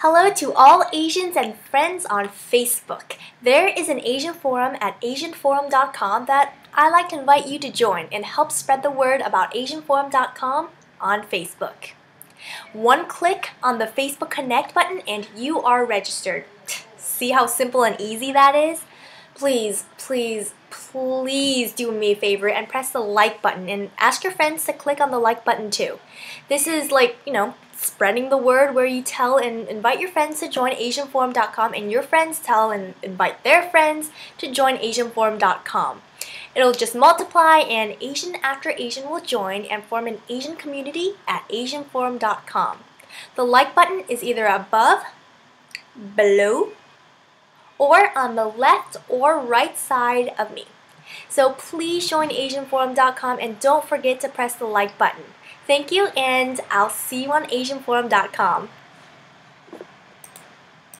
Hello to all Asians and friends on Facebook. There is an Asian forum at asianforum.com that I'd like to invite you to join and help spread the word about asianforum.com on Facebook. One click on the Facebook Connect button and you are registered. See how simple and easy that is? Please, please, please do me a favor and press the like button and ask your friends to click on the like button too. This is like, you know, spreading the word where you tell and invite your friends to join asianforum.com and your friends tell and invite their friends to join asianforum.com. It'll just multiply and Asian after Asian will join and form an Asian community at asianforum.com. The like button is either above, below, or on the left or right side of me. So please join AsianForum.com and don't forget to press the like button. Thank you, and I'll see you on AsianForum.com.